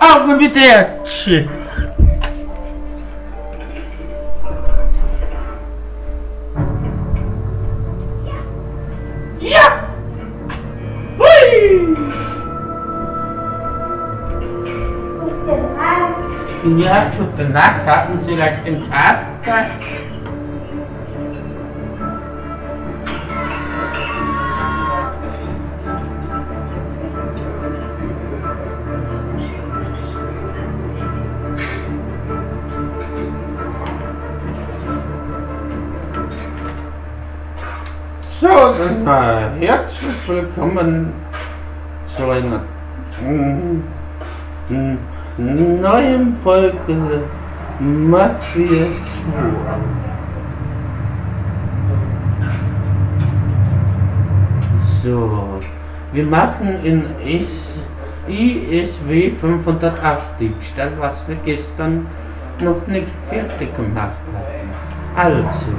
I will be there. Shit. Yeah. Put the knack that and see like in that. So, dann äh, herzlich willkommen zu einer mm, mm, neuen Folge Mafia 2. So, wir machen in IS, ISW 508 Diebstahl, was wir gestern noch nicht fertig gemacht hatten. Also,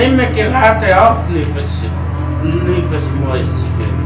زي ما قرأت أفلي بس لي بس ما يسكن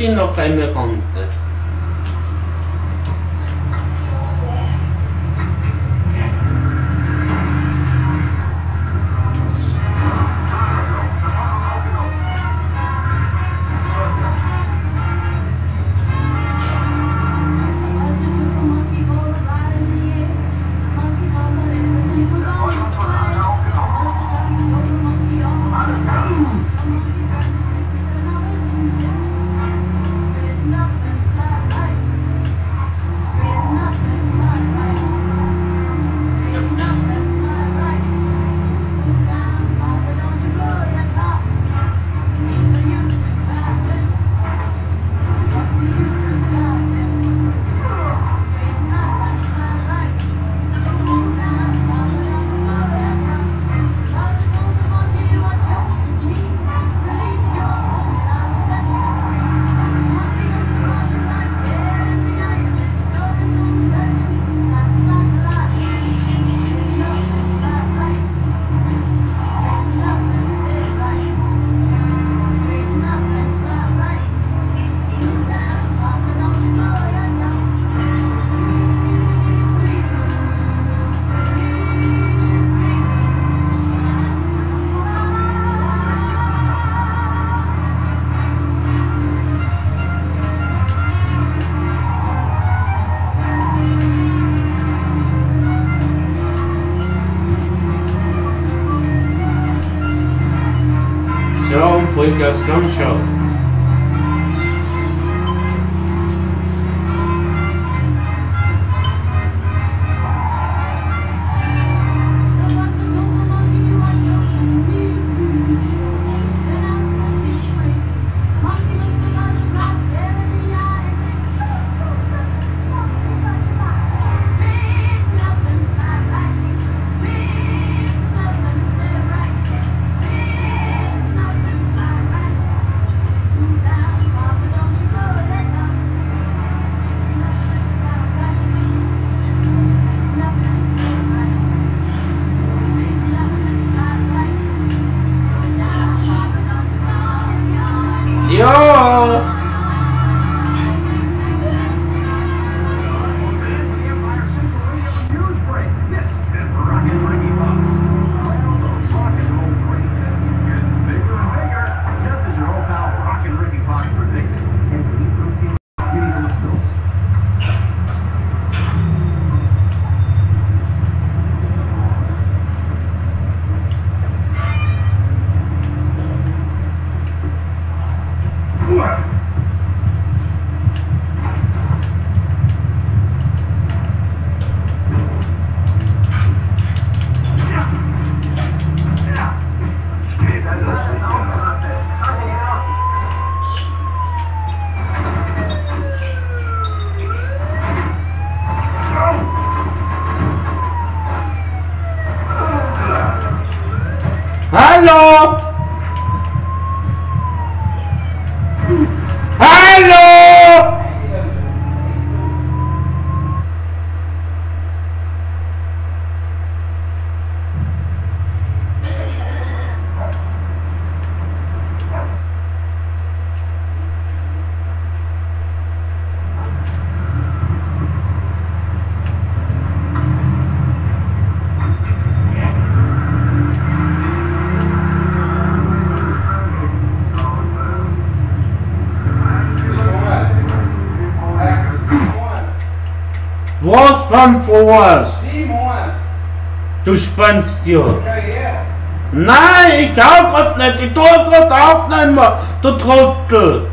Spielen Sie noch eine Runde? Vollgas komm 5 Du spannst dir. Nein, ich auch nicht. Ich tue grad auch nicht mehr. Du Trottel.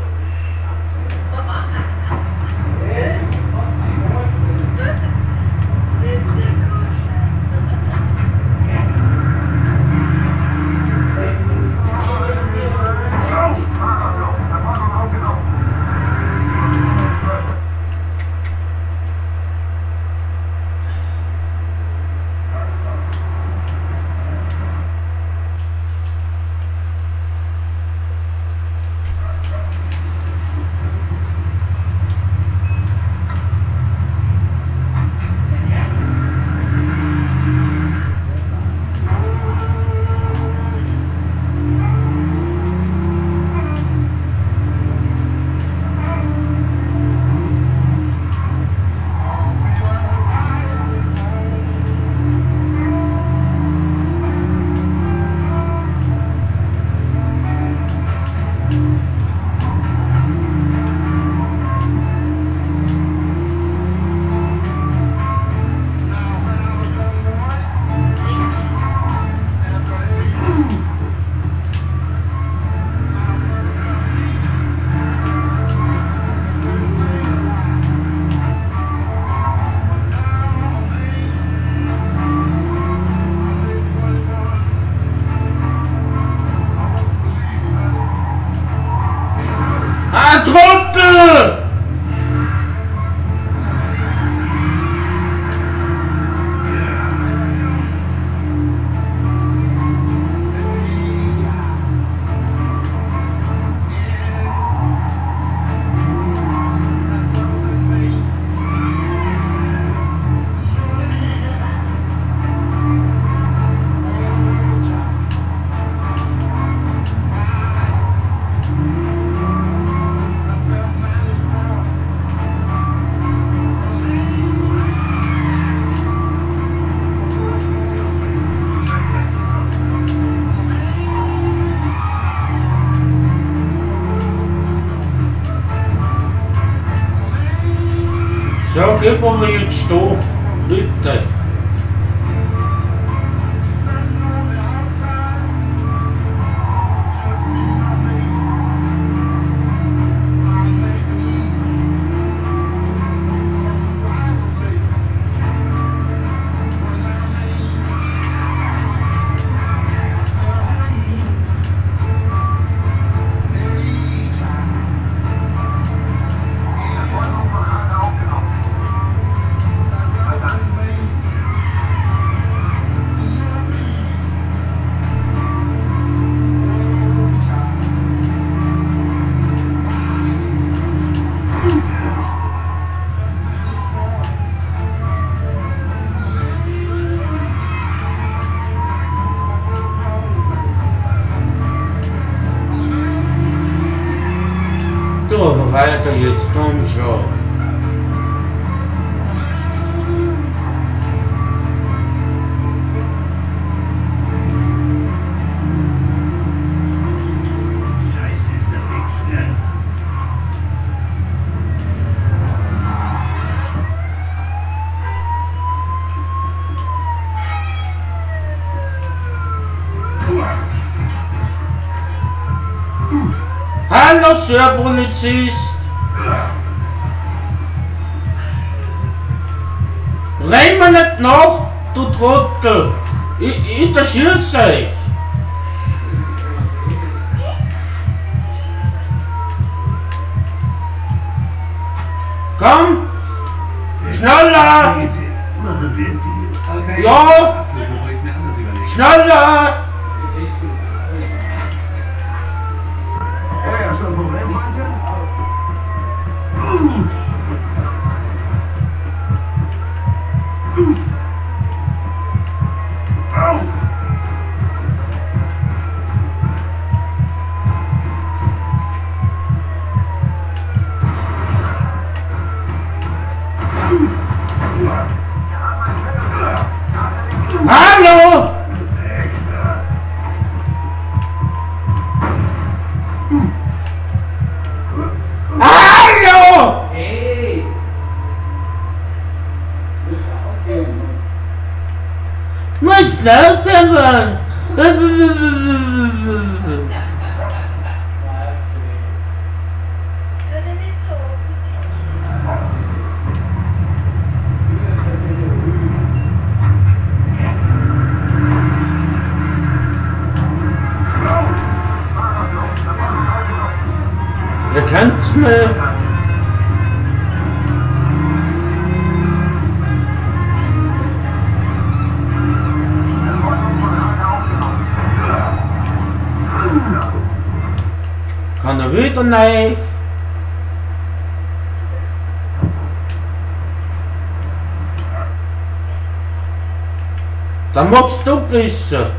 estou das, Herr Polizist? Renn mir nicht nach, du Trottel. Ich, ich erschieße euch. Komm, schneller. Ja, schneller. ganz schnell ran. Kann er wieder nicht. Dann machst du besser.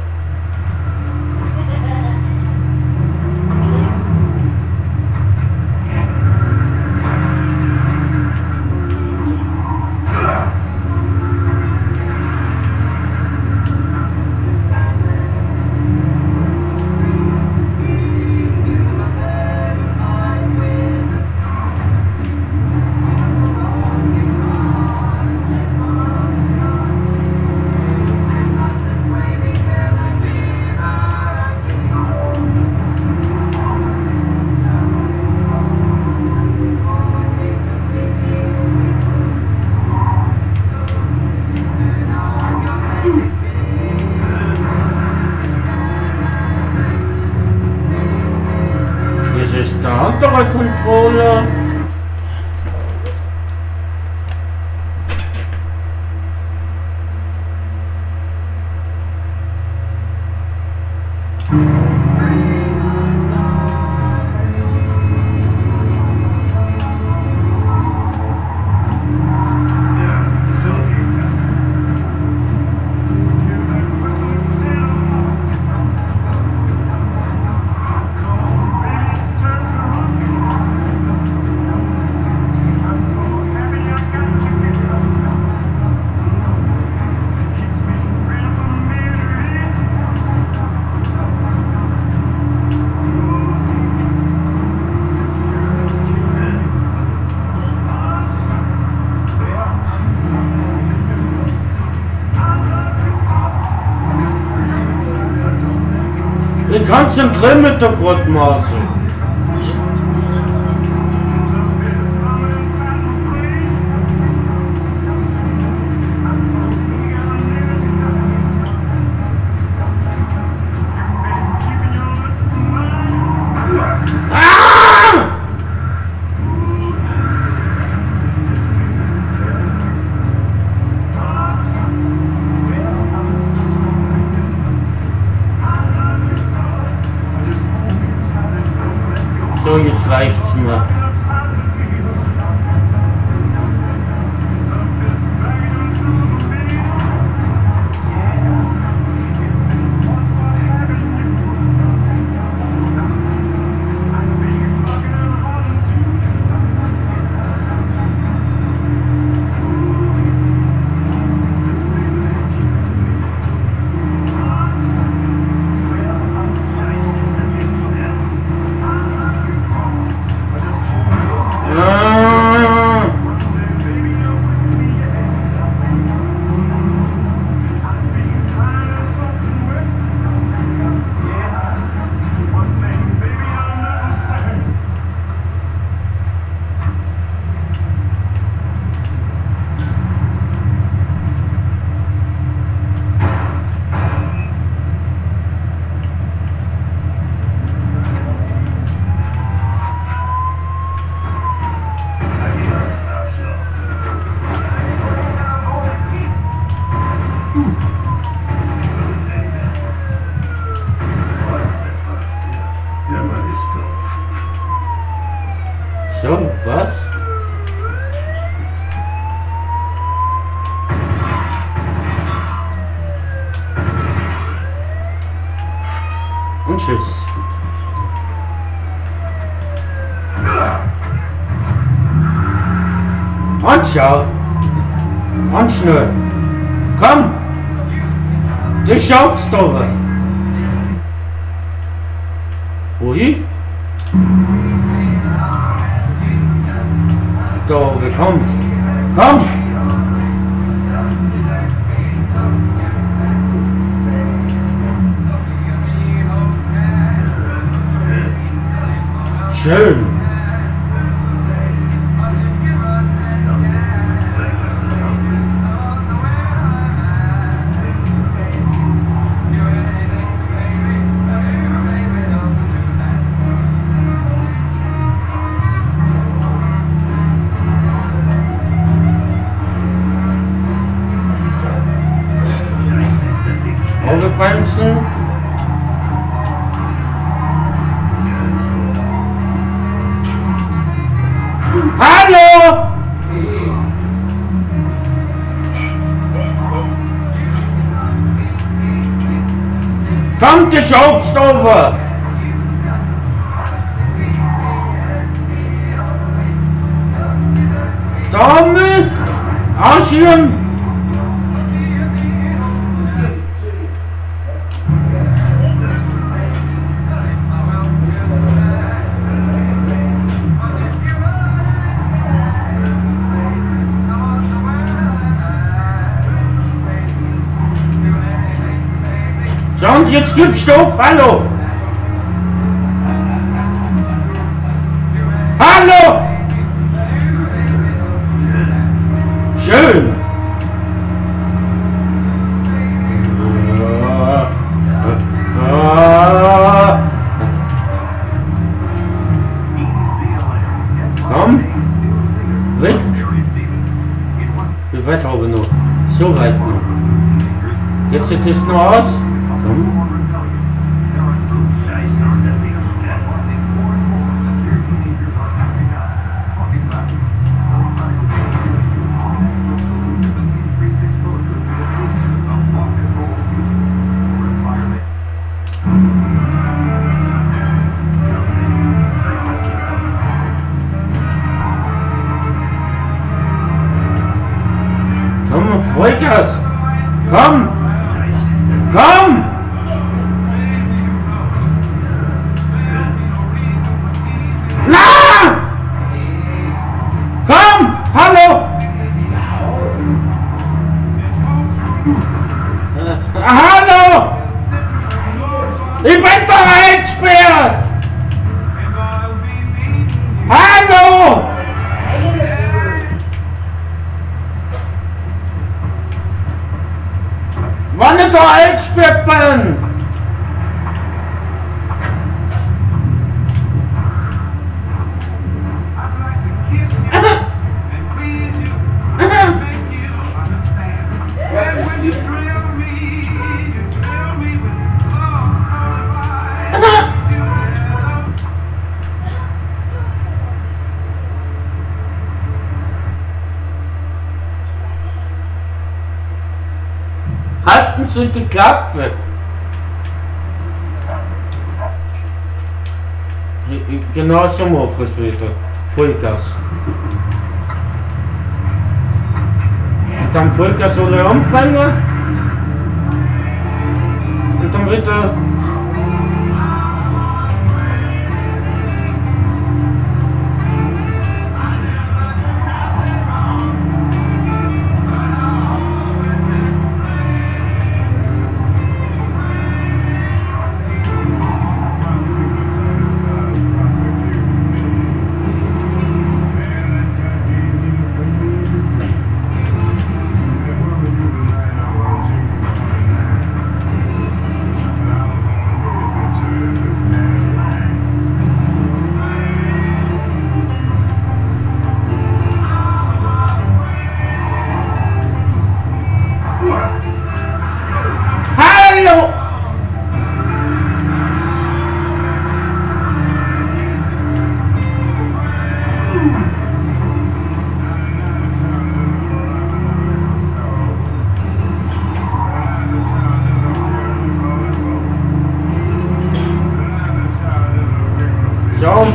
kannst mit der maßen. Und schau. Und schnell. Komm. Du schaffst aber. Wohin? Da oben, komm. Komm. Schön. Kommt, du jetzt gib Stopp, hallo! Hallo! Schön! Komm! Weg! Wie weit haben wir noch? So weit noch. Jetzt sieht es noch aus. Sie die Klappe! Genau so machen wir es wieder. Vollgas. Und dann Vollgas alle anbringen. Und dann wieder.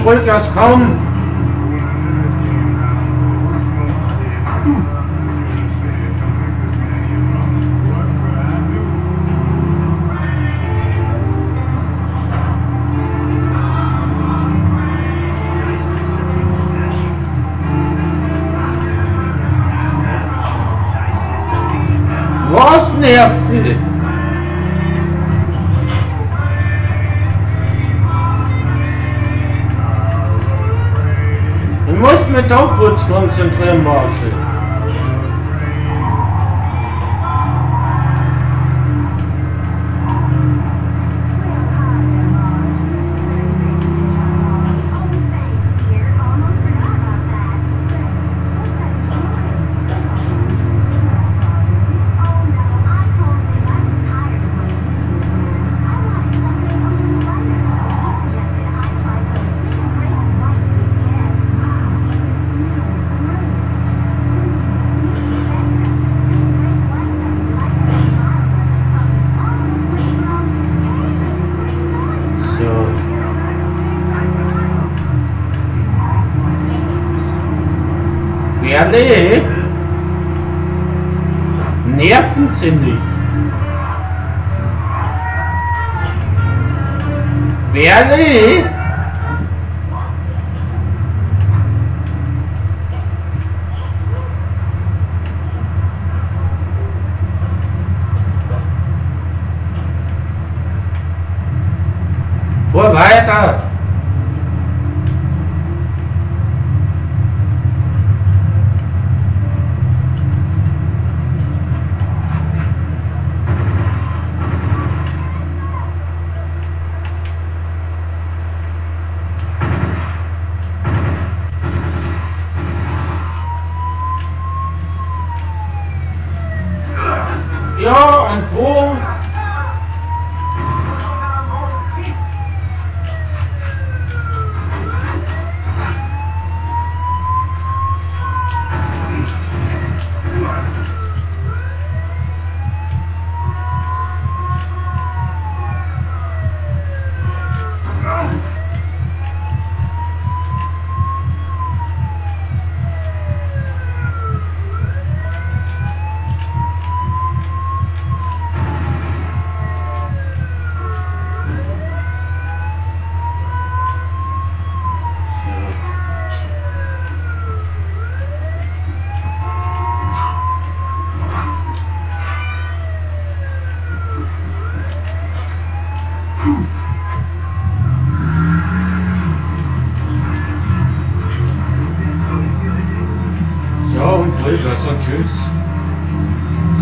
Brückers kaum Simply embarrassing. Allee nerven sind nicht. Berli So, und Grillplatz also, sagt Tschüss.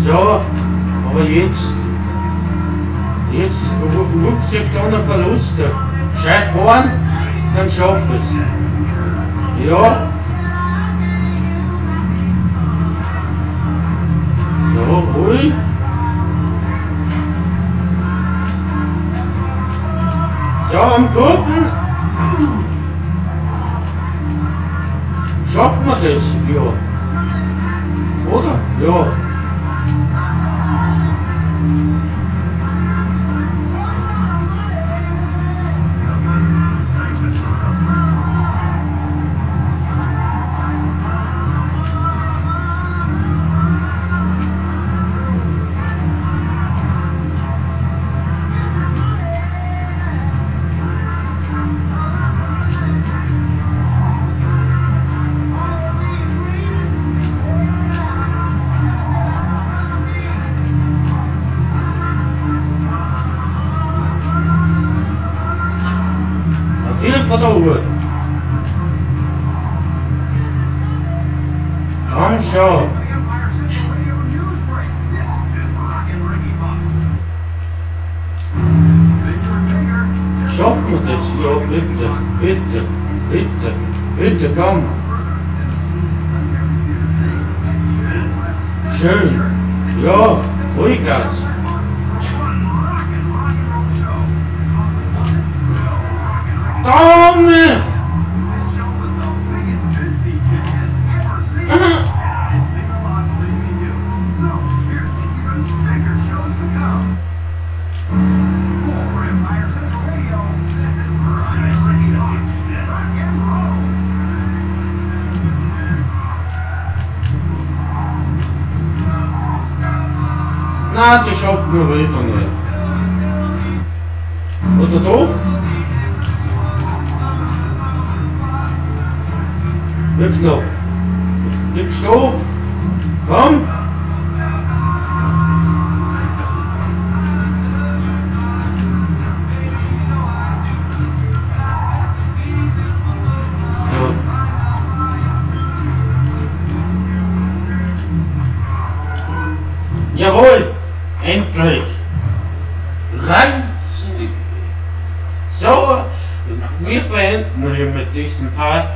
So, aber jetzt, jetzt rückt sich da noch Verluste. Gescheit fahren, dann schafft es. Ja. am Kurven schafft man das, ja. Oder? Ja. Ah, die schaut mir wieder nicht. Oder da? Wie knapp. Beenden hier mit diesem Part.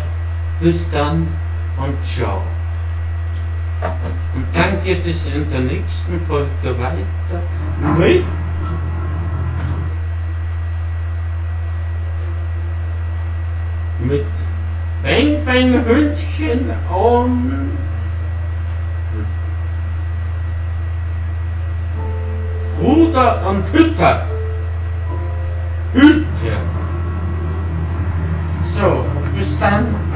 Bis dann und ciao. Und dann geht es in der nächsten Folge weiter mit mit Bang Bang Hündchen und Bruder und Hütter. So, you stand.